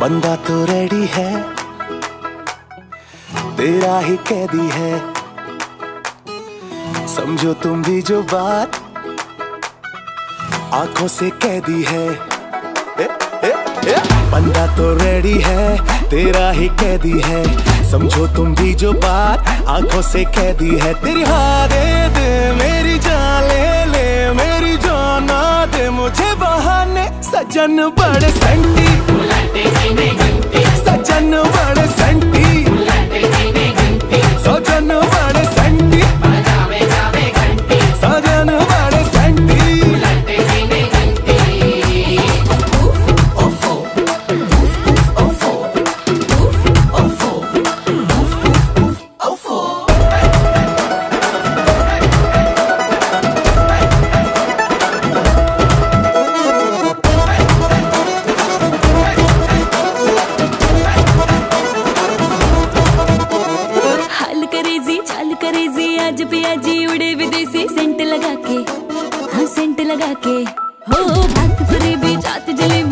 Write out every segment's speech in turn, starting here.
बंदा तो रेडी है। तेरा ही कैदी है। समझो तुम भी जो बात आँखों से कैदी है। ए, ए, ए, बंदा तो रेडी है तेरा ही कैदी है। समझो तुम भी जो बात आँखों से कैदी है। तेरी हाँ दे दे मेरी जान ले ले मेरी जाना दे। मुझे बहाने सजन बड़े सेंटी लगे हो भक्त फिर भी जात जले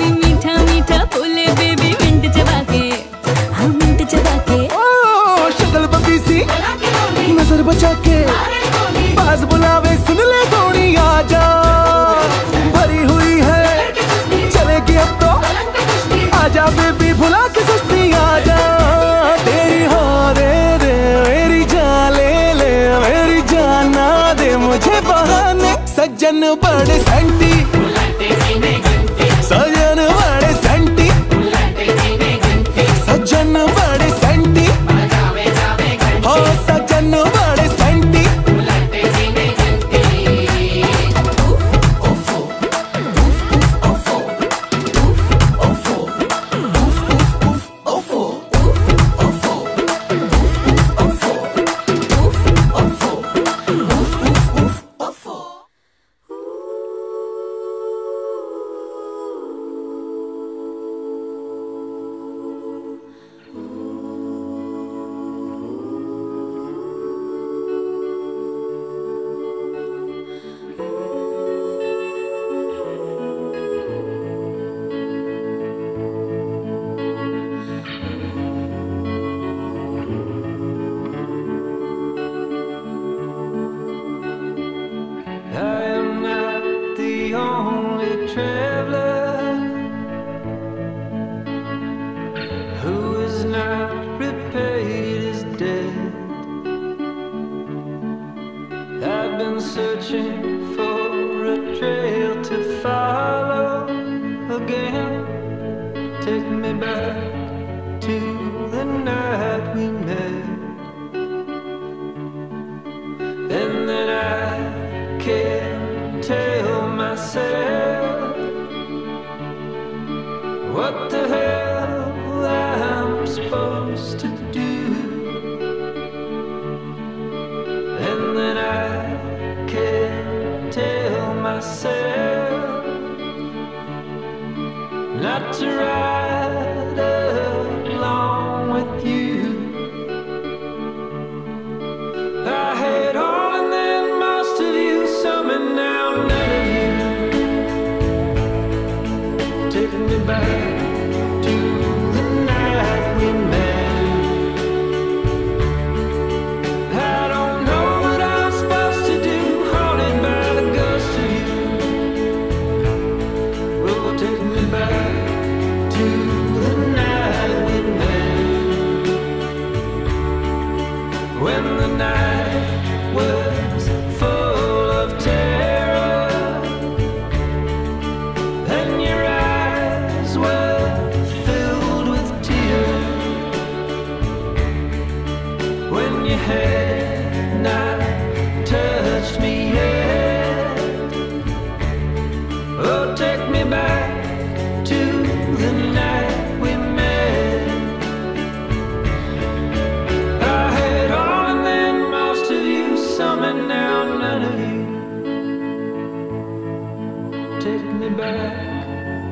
सज्जन बड़े senti. I've been searching for a trail to follow again. Take me back to the night we met. And then I can't tell myself what the hell I'm supposed to do. Not to ride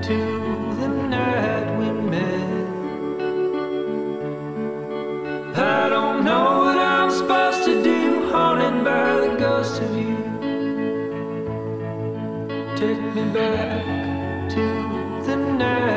to the night we met. I don't know what I'm supposed to do, haunted by the ghost of you. Take me back to the night.